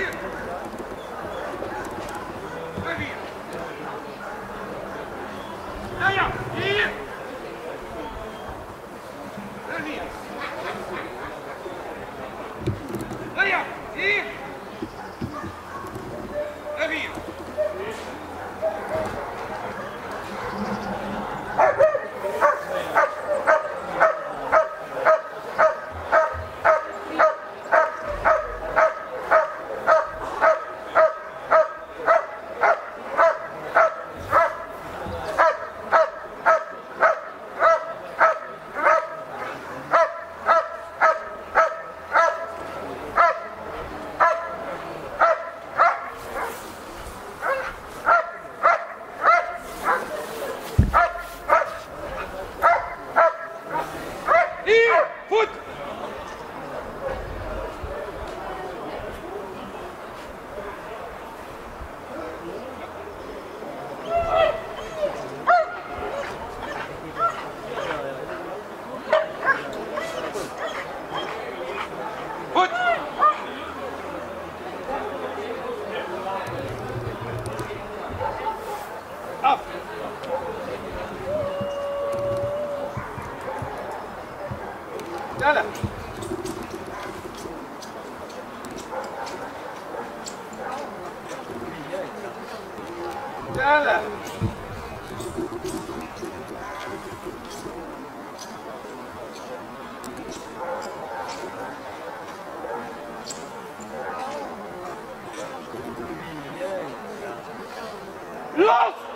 Here. Lost!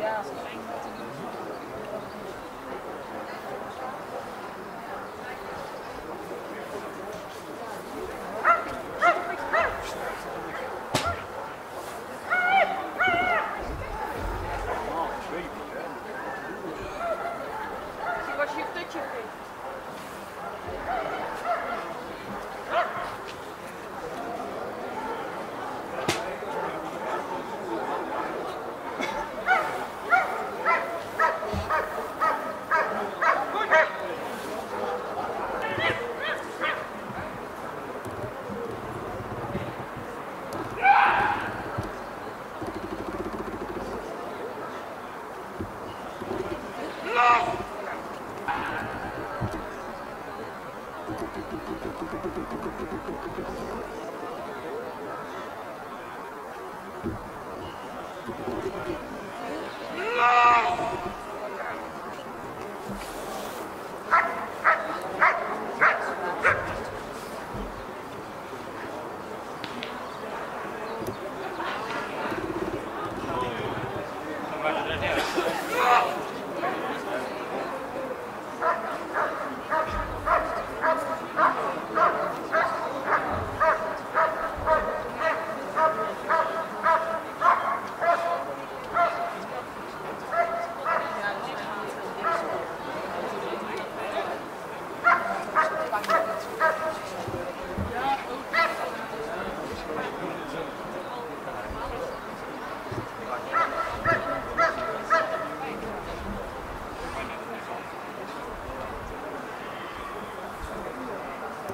Ja, als het